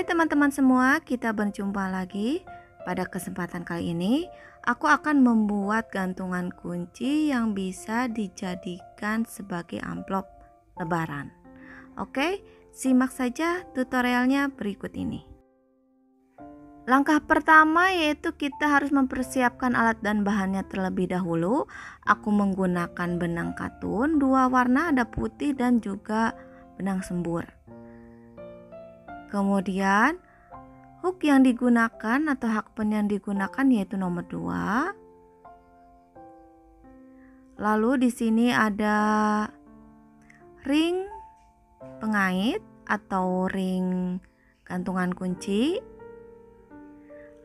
Hai teman-teman semua, kita berjumpa lagi. Pada kesempatan kali ini, aku akan membuat gantungan kunci yang bisa dijadikan sebagai amplop lebaran. Oke, simak saja tutorialnya berikut ini. Langkah pertama yaitu kita harus mempersiapkan alat dan bahannya terlebih dahulu. Aku menggunakan benang katun dua warna ada putih dan juga benang sembur. Kemudian hook yang digunakan atau hakpen yang digunakan yaitu nomor 2. Lalu di sini ada ring pengait atau ring gantungan kunci.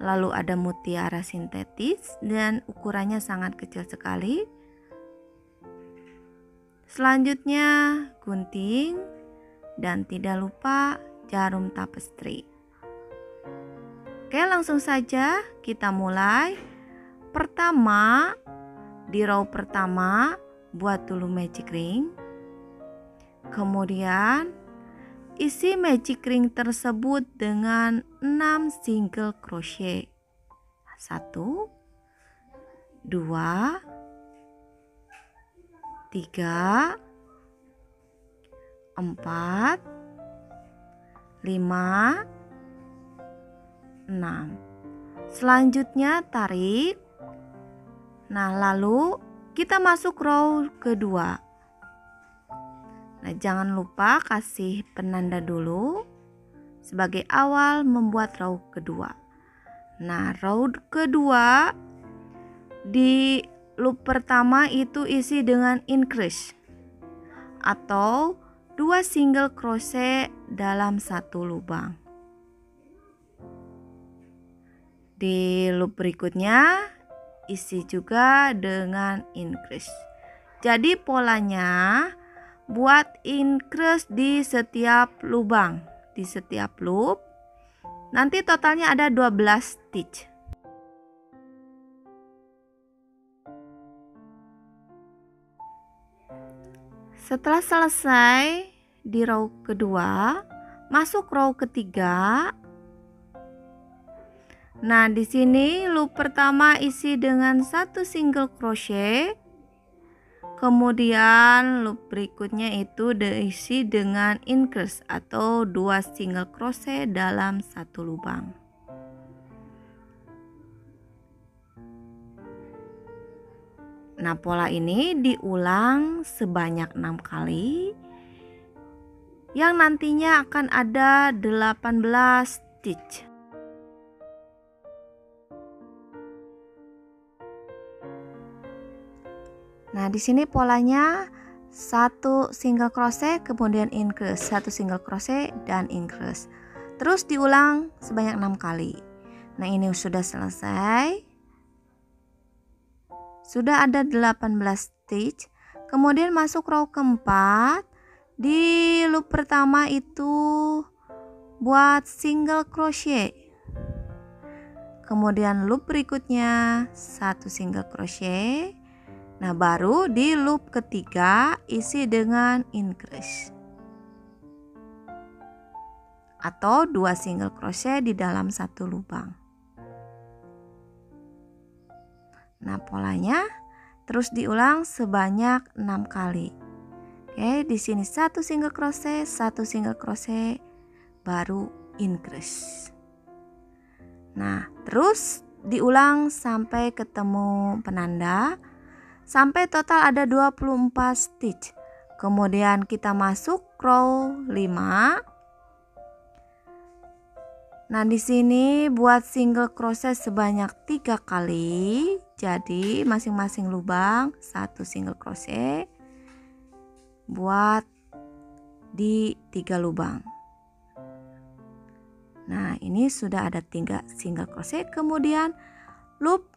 Lalu ada mutiara sintetis dan ukurannya sangat kecil sekali. Selanjutnya gunting dan tidak lupa jarum tapestry. Oke, langsung saja kita mulai. Pertama, di row pertama buat dulu magic ring. Kemudian isi magic ring tersebut dengan 6 single crochet. 1 2 3 4 5 6 Selanjutnya tarik. Nah lalu kita masuk row kedua. Nah jangan lupa kasih penanda dulu Sebagai awal membuat row kedua. Nah row kedua Di loop pertama itu isi dengan increase Atau dua single crochet dalam satu lubang. Di loop berikutnya isi juga dengan increase. Jadi polanya buat increase di setiap lubang, di setiap loop. Nanti totalnya ada 12 stitch. Setelah selesai di row kedua, masuk row ketiga. Nah, di sini loop pertama isi dengan satu single crochet. Kemudian loop berikutnya itu diisi dengan increase atau dua single crochet dalam satu lubang. Nah, pola ini diulang sebanyak enam kali yang nantinya akan ada 18 stitch. Nah, di sini polanya satu single crochet kemudian increase, satu single crochet dan increase. Terus diulang sebanyak enam kali. Nah, ini sudah selesai. Sudah ada 18 stitch. Kemudian masuk row keempat. Di loop pertama itu buat single crochet. Kemudian loop berikutnya satu single crochet. Nah, baru di loop ketiga isi dengan increase. Atau dua single crochet di dalam satu lubang. Nah, polanya terus diulang sebanyak 6 kali. Oke, di sini satu single crochet, satu single crochet, baru increase. Nah, terus diulang sampai ketemu penanda sampai total ada 24 stitch. Kemudian kita masuk row 5 Nah, di sini buat single crochet sebanyak tiga kali. Jadi, masing-masing lubang satu single crochet buat di tiga lubang. Nah, ini sudah ada tiga single crochet. Kemudian loop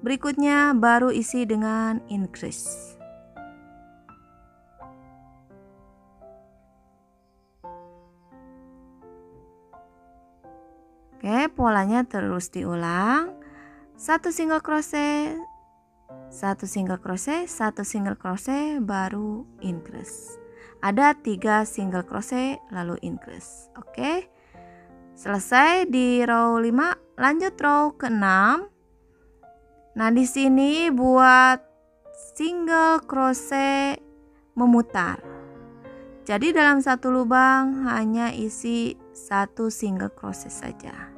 berikutnya baru isi dengan increase. Oke, polanya terus diulang. Satu single crochet, satu single crochet, satu single crochet, baru increase. Ada tiga single crochet lalu increase. Oke. Selesai di row 5, lanjut row ke-6. Nah, di sini buat single crochet memutar. Jadi dalam satu lubang hanya isi satu single crochet saja.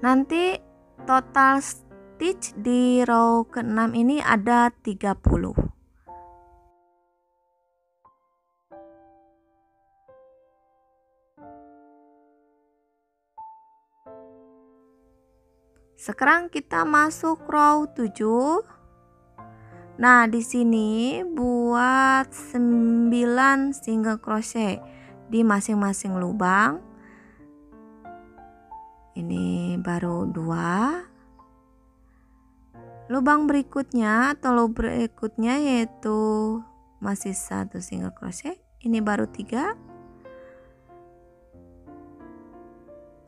Nanti total stitch di row ke-6 ini ada 30. Sekarang kita masuk row 7. Nah, di sini buat 9 single crochet di masing-masing lubang. Ini baru dua. Lubang berikutnya atau lubang berikutnya yaitu masih satu single crochet. Ini baru tiga.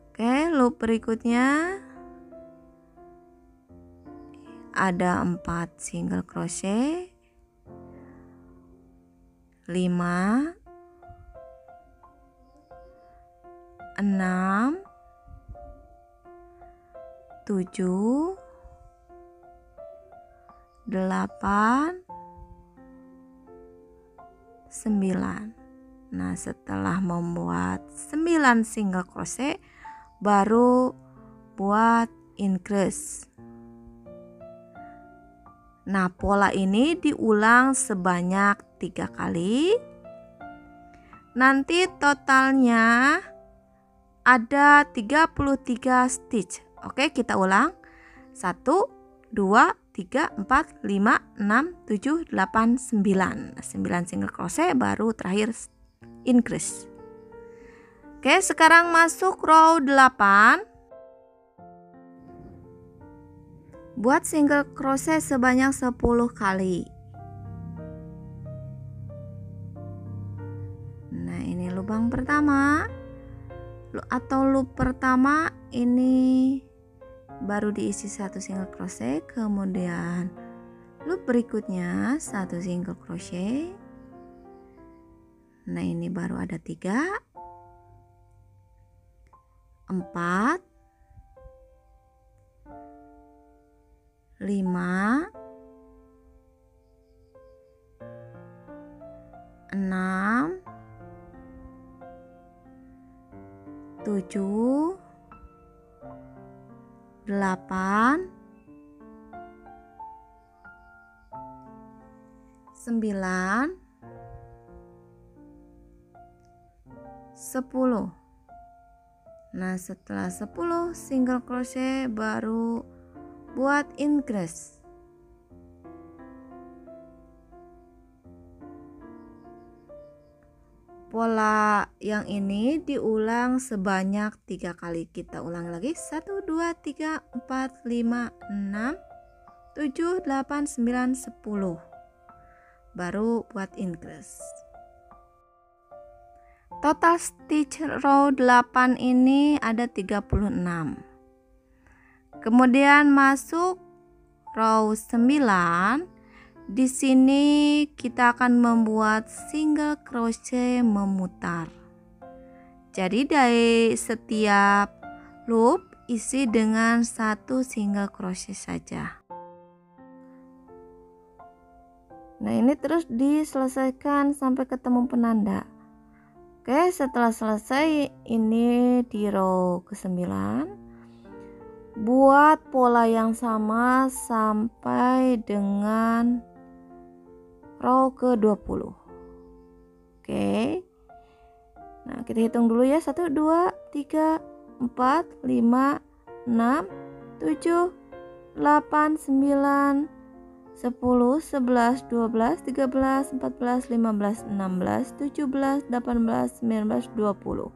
Oke, loop berikutnya ada 4 single crochet 5 6 7 8 9 Nah setelah membuat 9 single crochet baru buat increase Nah, pola ini diulang sebanyak tiga kali. Nanti totalnya ada 33 stitch. Oke, kita ulang. 1 2 3 4 5 6 7 8 9. 9 single crochet baru terakhir increase. Oke, sekarang masuk row 8. Buat single crochet sebanyak 10 kali. Nah, ini lubang pertama atau loop pertama ini baru diisi satu single crochet, kemudian loop berikutnya satu single crochet. Nah, ini baru ada tiga, empat, lima, enam, tujuh, delapan, sembilan, sepuluh. Nah, setelah sepuluh single crochet baru buat increase. Pola yang ini diulang sebanyak tiga kali. Kita ulang lagi. 1, 2, 3, 4, 5, 6, 7, 8, 9, 10. Baru buat increase. Total stitch row 8 ini ada 36. Kemudian masuk row 9. Di sini kita akan membuat single crochet memutar. Jadi dari setiap loop isi dengan satu single crochet saja. Nah, ini terus diselesaikan sampai ketemu penanda. Oke, setelah selesai ini di row ke-9 Buat pola yang sama sampai dengan row ke-20. Oke. Nah, kita hitung dulu ya. 1 2 3 4 5 6 7 8 9 10 11 12 13 14 15 16 17 18 19 20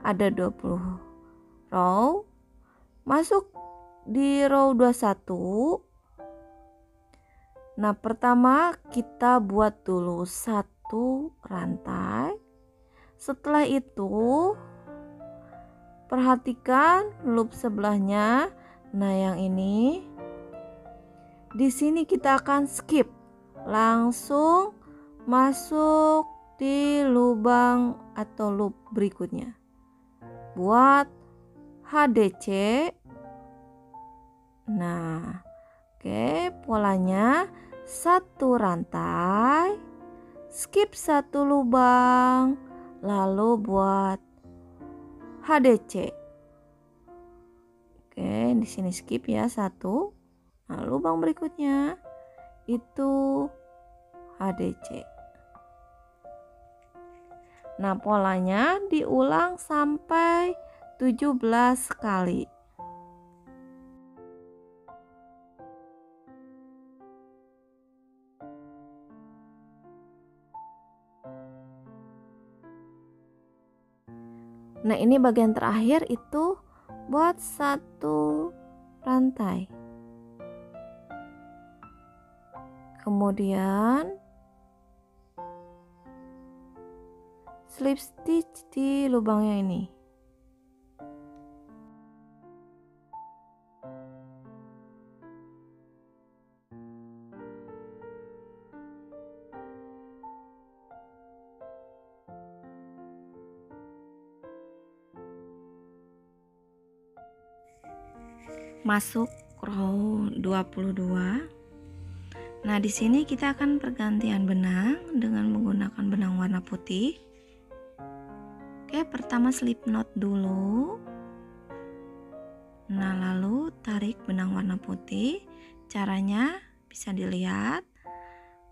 ada 20 row Masuk di row 21. Nah, pertama kita buat dulu satu rantai. Setelah itu perhatikan loop sebelahnya. Nah, yang ini di sini kita akan skip langsung masuk di lubang atau loop berikutnya. Buat HDC. Nah, oke, polanya satu rantai, skip satu lubang, lalu buat HDC. Oke, di sini skip ya satu. Nah, lubang berikutnya itu HDC. Nah, polanya diulang sampai 17 kali. Nah, ini bagian terakhir itu buat satu rantai. Kemudian slip stitch di lubangnya ini. Masuk row 22. Nah, di sini kita akan pergantian benang dengan menggunakan benang warna putih. Oke, pertama slip knot dulu. Nah, lalu tarik benang warna putih. Caranya bisa dilihat.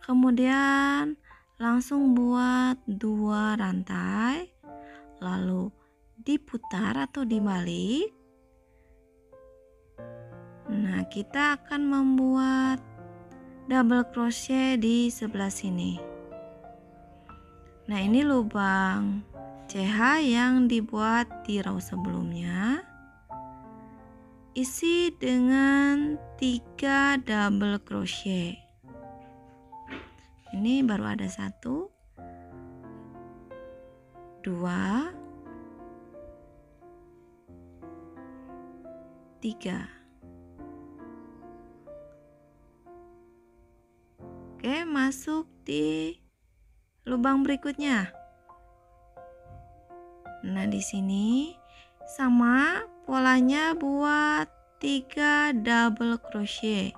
Kemudian langsung buat dua rantai. Lalu diputar atau dibalik. Nah, kita akan membuat double crochet di sebelah sini. Nah, ini lubang CH yang dibuat di row sebelumnya isi dengan tiga double crochet ini baru ada satu dua tiga oke masuk di lubang berikutnya Nah, di sini sama polanya buat 3 double crochet.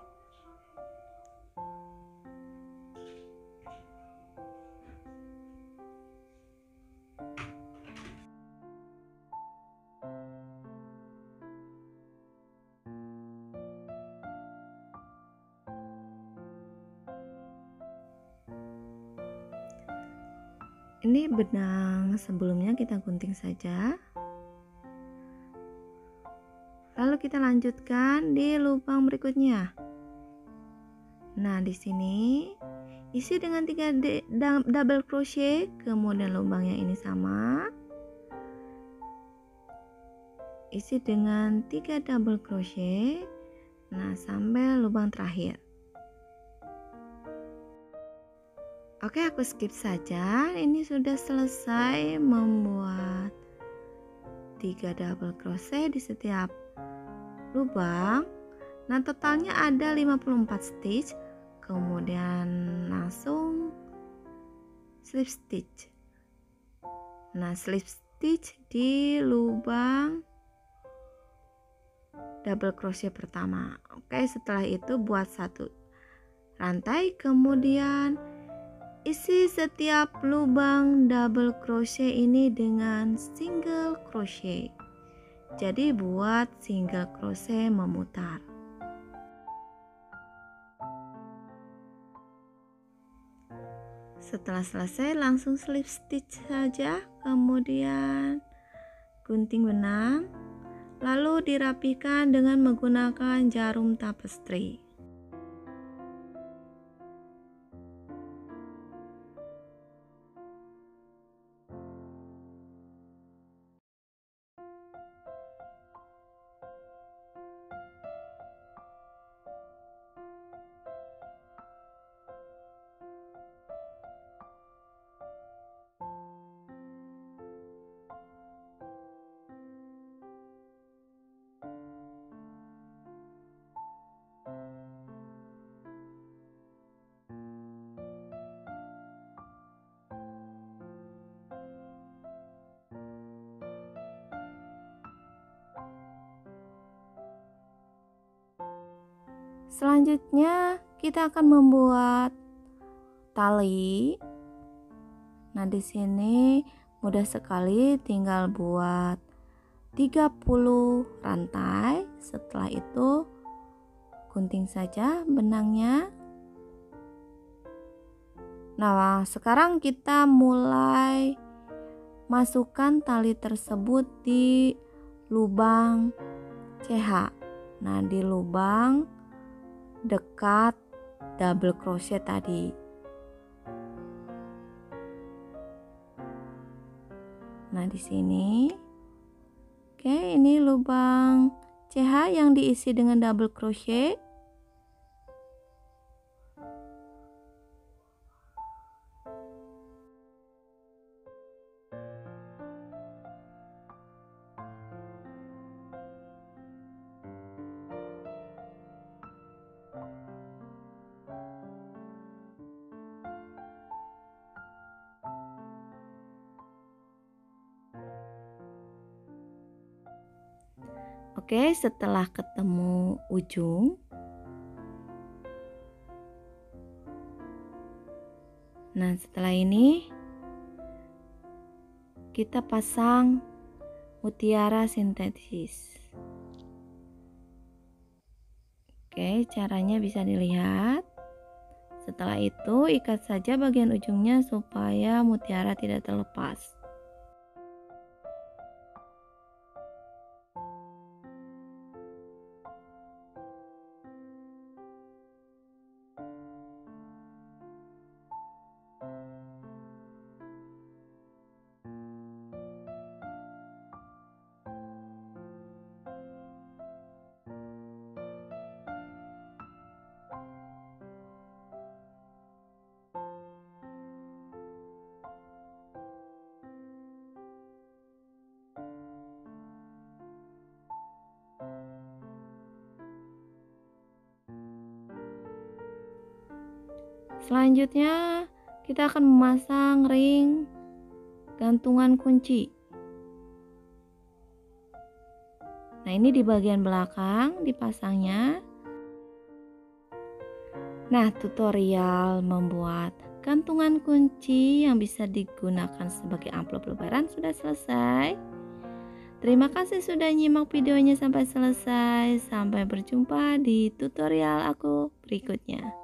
Sebelumnya kita gunting saja. Lalu kita lanjutkan di lubang berikutnya. Nah di sini isi dengan tiga double crochet kemudian lubangnya ini sama. Isi dengan tiga double crochet. Nah sampai lubang terakhir Oke, aku skip saja. Ini sudah selesai membuat tiga double crochet di setiap lubang. Nah, totalnya ada 54 stitch. Kemudian langsung slip stitch. Nah, slip stitch di lubang double crochet pertama. Oke, setelah itu buat satu rantai, kemudian Isi setiap lubang double crochet ini dengan single crochet. Jadi buat single crochet memutar. Setelah selesai langsung slip stitch saja, kemudian gunting benang, lalu dirapikan dengan menggunakan jarum tapestry. Selanjutnya kita akan membuat tali. Nah, di sini mudah sekali tinggal buat 30 rantai. Setelah itu gunting saja benangnya. Nah, sekarang kita mulai masukkan tali tersebut di lubang CH. Nah, di lubang dekat double crochet tadi. Nah, di sini Oke, ini lubang CH yang diisi dengan double crochet. Oke, setelah ketemu ujung, nah setelah ini kita pasang mutiara sintetis. Oke, caranya bisa dilihat. Setelah itu, ikat saja bagian ujungnya supaya mutiara tidak terlepas. Selanjutnya, kita akan memasang ring gantungan kunci. Nah, ini di bagian belakang dipasangnya. Nah, tutorial membuat gantungan kunci yang bisa digunakan sebagai amplop lebaran sudah selesai. Terima kasih sudah nyimak videonya sampai selesai. Sampai berjumpa di tutorial aku berikutnya.